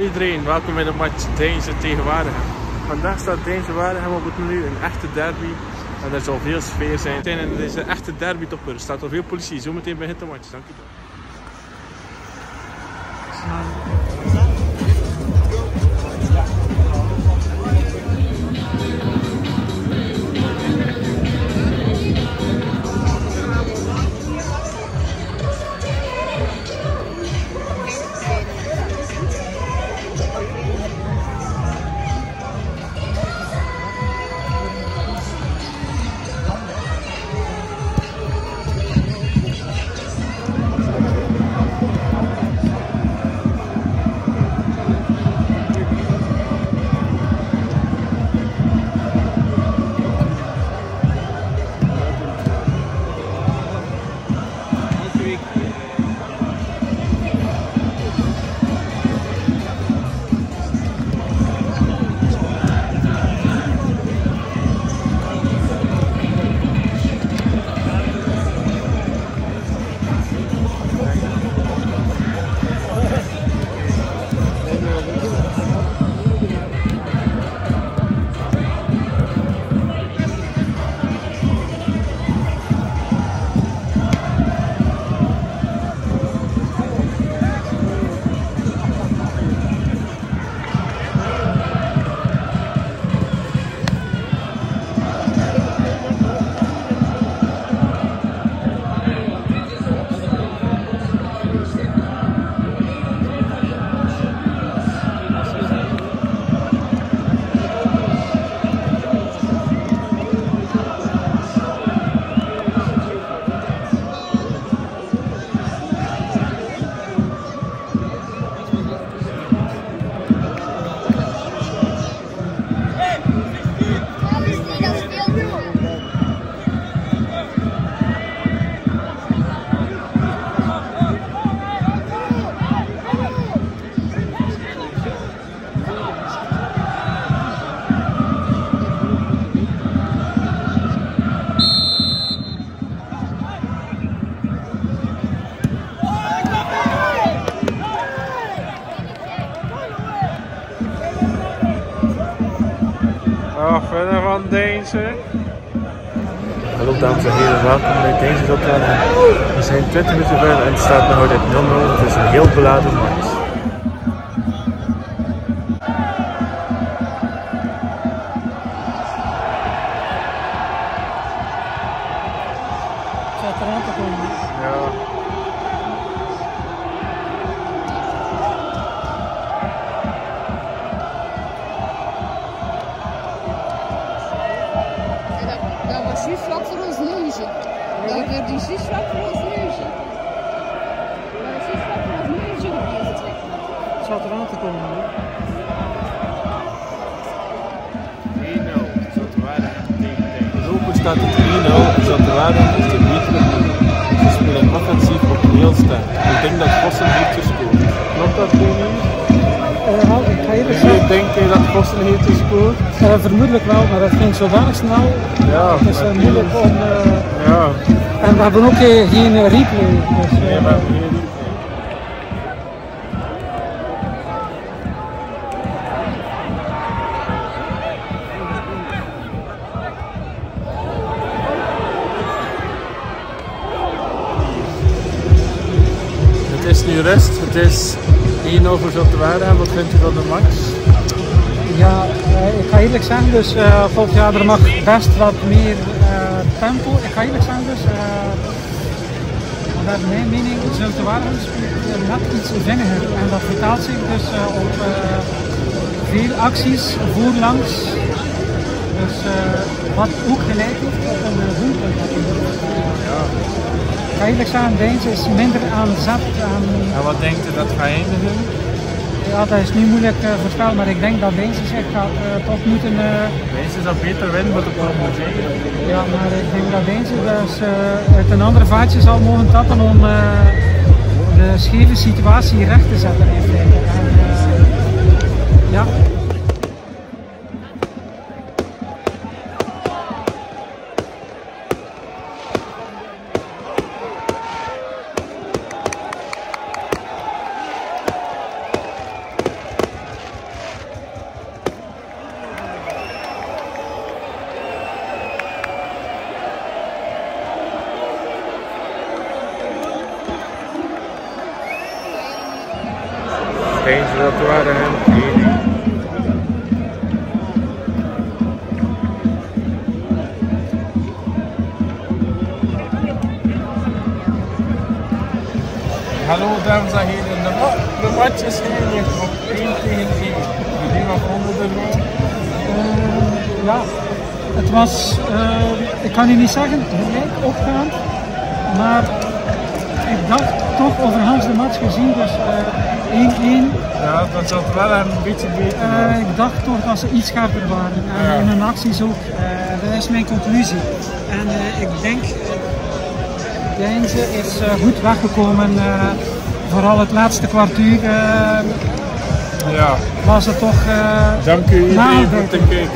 Iedereen, welkom bij de match Deinze tegen Waregem. Vandaag staat Deinze Waregem op het menu, een echte derby. En er zal veel sfeer zijn. In deze echte derby topper staat er veel politie. Zometeen begint de match. Dank u wel. Van Deense. Hallo dames en heren, welkom bij Deense optreden. We zijn 20 minuten verder en het staat nog altijd 0-0. Het is een heel beladen match. Zat eraan te komen. Ja. Juist vlak voor ons neusje. Dat werd dus juist vlak voor ons neusje. Dat was juist vlak voor ons neusje geweest. Het zat eraan te komen. hè. 1-0, Zotwaardigem tegen Deense. Voorlopig staat het 3-0 Zotwaardigem is de betere ploeg. Ze spelen offensief ook heel sterk. Ik denk dat Vossen heeft gescoord. Klopt dat, Tony? Je denkt dat Vossen heeft gescoord? eh, vermoedelijk wel, maar dat ging zodanig snel. Ja, Het is eh, moeilijk om. eh, Ja, en we hebben ook geen replay. Dus, nee, maar hier niet. Het is nu rust, het is 1 over Zotwaarde. Wat vindt u van de match? Ja, eh, ik ga eerlijk zeggen, dus eh volgend jaar er mag best wat meer eh, tempo. Ik ga eerlijk zeggen, dus. naar mijn mening zult de waarheid net iets vinniger. En dat vertaalt zich dus op veel acties voorlangs. Dus wat ook geleid heeft op een uh. Ja. Ik ga eerlijk zeggen, Deens is minder aan zet. Aan, En wat denkt u dat gaat eindigen? Ja, dat is niet moeilijk uh, maar ik denk dat Deens zich gaat eh, toch moeten. is dat beter winnen met de promoveren. ja, maar ik denk dat Deens dus, eh, uit een ander vaartje zal mogen tappen om eh, de scheve situatie recht te zetten Dat waren hem 1 Hallo dames en heren, de, ma de match is eindigd op 1 tegen 1. Jullie wat vonden ervan? Eh, ja, het was, eh, ik kan u niet zeggen, gelijk opgaand, maar ik dacht toch over Hans de match gezien, dus eh, 1-1. Ja, dat zat wel een beetje beter. Eh, ik dacht toch dat ze iets scherper waren. En Ja. in hun acties ook. Eh, dat is mijn conclusie. En eh, ik denk, Deinze is eh, goed weggekomen. eh, vooral het laatste kwartier eh, ja, was het toch... eh, dank u iedereen voor het kijken.